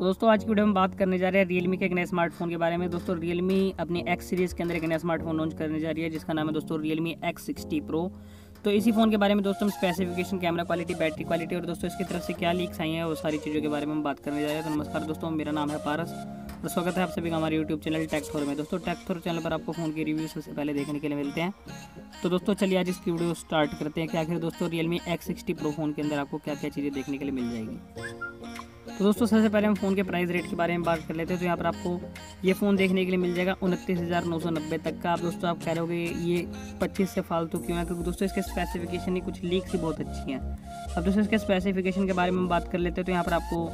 तो दोस्तों, आज की वीडियो में बात करने जा रहे हैं रियलमी के एक नए स्मार्टफ़ोन के बारे में। दोस्तों रियलमी अपनी एक्स सीरीज़ के अंदर एक नया स्मार्टफ़ोन लॉन्च करने जा रही है, जिसका नाम है दोस्तों रियलमी एक्स सिक्सटी प्रो तो इसी फ़ोन के बारे में दोस्तों specification camera quality battery quality और दोस्तों इसकी तरफ़ से क्या लीक्स आई हैं, वो सारी चीज़ों के बारे में हम बात करने जा रहे हैं। तो नमस्कार दोस्तों, मेरा नाम है पारस और स्वागत है आप सभी का हमारे यूट्यूब चैनल टैक्थोर में। दोस्तों टैक्थोर चैनल पर आपको फ़ोन की रिव्यू सबसे पहले देखने के लिए मिलते हैं। तो दोस्तों, चलिए आज इसकी वीडियो स्टार्ट करते हैं कि आखिर दोस्तों Realme X sixty pro phone के अंदर आपको क्या क्या चीज़ें देखने के लिए मिल जाएगी। तो दोस्तों, सबसे पहले हम फ़ोन के प्राइस रेट के बारे में बात कर लेते हैं। तो यहाँ पर आपको ये फ़ोन देखने के लिए मिल जाएगा उनतीस हज़ार नौ सौ नब्बे तक का। आप दोस्तों, आप कह रहे हो ये पच्चीस से फालतू क्यों है? क्योंकि दोस्तों, इसके स्पेसिफिकेशन ही कुछ लीक ही बहुत अच्छी हैं। अब दोस्तों, इसके स्पेसिफिकेशन के बारे में बात कर लेते हैं। तो यहाँ पर आपको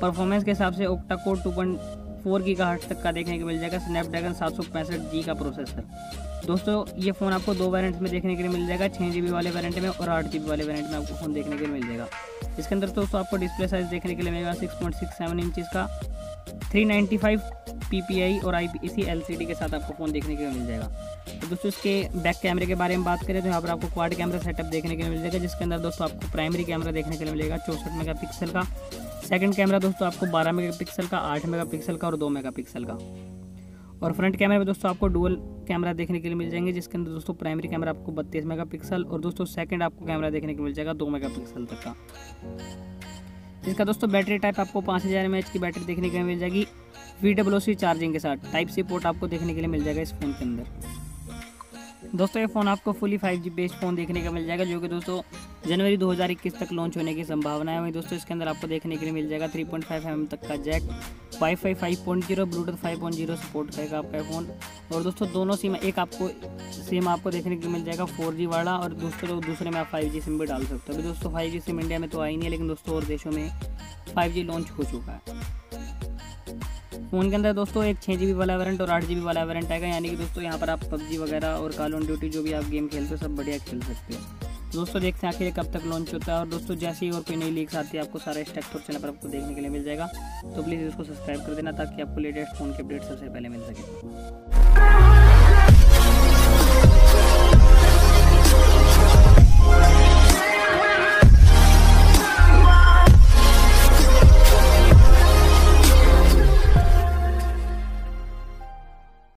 परफॉर्मेंस के हिसाब से octa core two point four की का तक का देखने को मिल जाएगा स्नैपड्रैगन सात सौ पैंसठ जी का प्रोसेसर दोस्तों, ये फ़ोन आपको दो वेरिएंट्स में देखने के लिए मिल जाएगा छः जी वाले वेरिएंट में और आठ जी वाले वेरिएंट में आपको फ़ोन देखने के लिए मिल जाएगा। इसके अंदर दोस्तों, आपको डिस्प्ले साइज़ देखने के लिए मिलेगा six point six seven inch का three ninety five P P I और आई इसी एल सी डी के साथ आपको फ़ोन देखने के लिए मिल जाएगा। तो दोस्तों, इसके बैक कैमरे के बारे में बात करें तो यहाँ पर आपको क्वाड कैमरा सेटअप देखने के लिए मिल जाएगा, जिसके अंदर दोस्तों आपको प्राइमरी कैमरा देखने के लिए मिलेगा, चौंसठ मेगा पिक्सल का। सेकंड कैमरा दोस्तों आपको बारह मेगा पिक्सल का, आठ मेगा पिक्सल का और दो मेगा पिक्सल का। और फ्रंट कैमरे में दोस्तों आपको डुअल कैमरा देखने के लिए मिल जाएँगे, जिसके अंदर दोस्तों प्राइमरी कैमरा आपको बत्तीस मेगापिक्सल और दोस्तों सेकंड आपको कैमरा देखने को मिल जाएगा दो मेगापिक्सल तक का। इसका दोस्तों बैटरी टाइप आपको पाँच हज़ार की बैटरी देखने के लिए मिल जाएगी। वी चार्जिंग के साथ टाइप सी पोर्ट आपको देखने के लिए मिल जाएगा इस फ़ोन के अंदर। दोस्तों, ये फ़ोन आपको fully five G based phone देखने का मिल जाएगा, जो कि दोस्तों जनवरी 2021 तक लॉन्च होने की संभावना है। वहीं दोस्तों, इसके अंदर आपको देखने के लिए मिल जाएगा 3.5 पॉइंट mm तक का जैक वाईफाई 5.0 ब्लूटूथ 5.0 सपोर्ट करेगा आपका फ़ोन और दोस्तों, दोनों सिम एक आपको सिम आपको देखने को मिल जाएगा फोर वाला, और दोस्तों दूसरे में आप फाइव सिम भी डाल सकते हो। अभी दोस्तों फाइव सिम इंडिया में तो आई नहीं है, लेकिन दोस्तों, और देशों में फाइव लॉन्च हो चुका है। फ़ोन के अंदर दोस्तों एक छः जी वाला वेरेंट और आठ जी वाला वेरेंट आएगा। यानी कि दोस्तों यहाँ पर आप पबजी वगैरह और कॉल ऑन ड्यूटी जो भी आप गेम खेलते हो, सब बढ़िया खेल सकते हो। दोस्तों देखते हैं आखिर कब तक लॉन्च होता है। और दोस्तों जैसे ही और कोई नई लीक्स आती है, आपको सारा स्टेक चैनल पर आपको देखने के लिए मिल जाएगा। तो प्लीज़ इसको सब्सक्राइब कर देना ताकि आपको लेटेस्ट फ़ोन के अपडेट सबसे पहले मिल सके।